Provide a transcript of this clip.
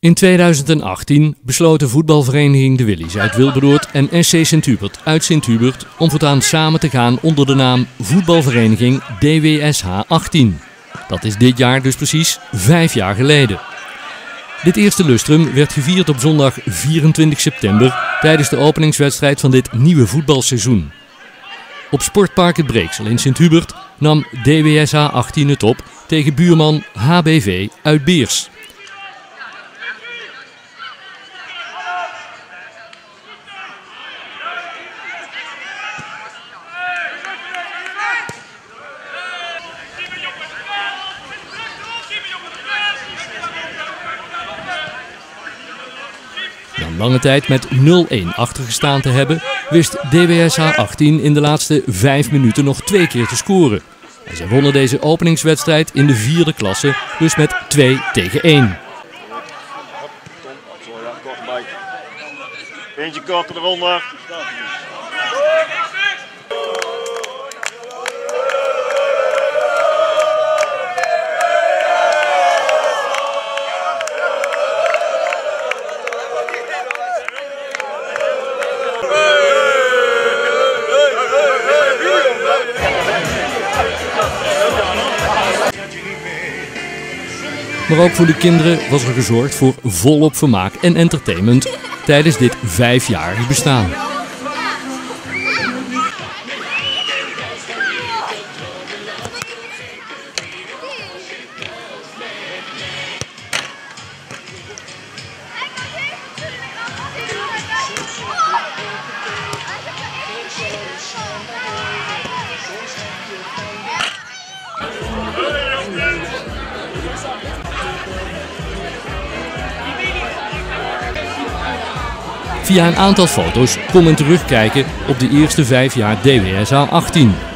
In 2018 besloten voetbalvereniging De Willies uit Wilberoord en SC Sint-Hubert uit Sint-Hubert om voortaan samen te gaan onder de naam voetbalvereniging DWSH 18. Dat is dit jaar dus precies vijf jaar geleden. Dit eerste lustrum werd gevierd op zondag 24 september tijdens de openingswedstrijd van dit nieuwe voetbalseizoen. Op Sportpark het Breeksel in Sint-Hubert nam DWSH 18 het op tegen buurman HBV uit Beers. Na lange tijd met 0-1 achtergestaan te hebben, wist DWSH 18 in de laatste vijf minuten nog twee keer te scoren. En zij wonnen deze openingswedstrijd in de vierde klasse, dus met 2 tegen 1. Eentje korter eronder. Maar ook voor de kinderen was er gezorgd voor volop vermaak en entertainment tijdens dit vijfjarig bestaan. Via een aantal foto's kon men terugkijken op de eerste vijf jaar DWSA 18.